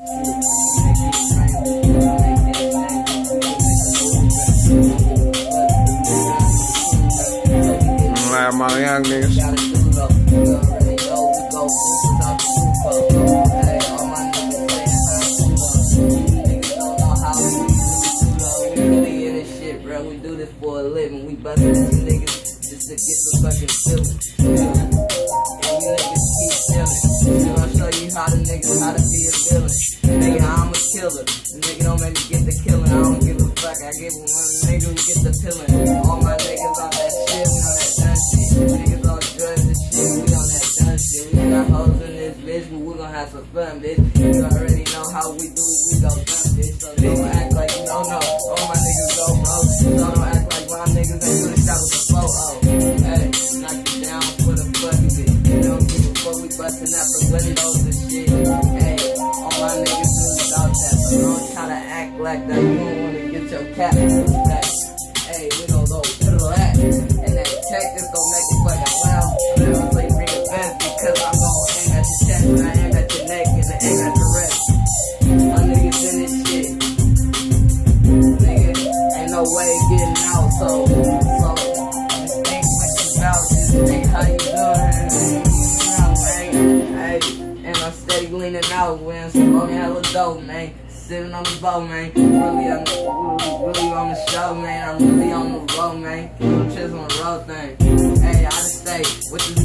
Like my young niggas. Get the fucking feeling. And you niggas keep feeling. And I'll show you how the niggas how to be a villain. Killer. The nigga don't make me get the killing. I don't give a fuck. I give one nigga who get the pilling. All my niggas on that shit. We on that done shit. Niggas on drugs and shit. We on that done shit. We got hoes in this bitch, but we gon' have some fun, bitch. You already know how we do. We go dumb, bitch. So don't act like you don't know. All my niggas go broke. So don't act like my niggas ain't good shot with the photo. Oh. Hey, knock you down for the fucking bitch. You don't give a fuck. We bustin' out the windows and shit. Hey, all my niggas without that. So don't try to act like that. You don't wanna get your cap back. Hey, we gon' go to the left. And that tech is gon' make it fucking loud. Play bring it back because I'm gon' aim at your chest and I aim at your neck and I aim at the rest. My niggas in this shit. Nigga, ain't no way getting out, so, leaning out when I'm smoking hella dope, man. Sitting on the boat, man. Really, I'm really, really on the show, man. I'm really on the road, man. Little chips on the road thing. Hey, out of state with the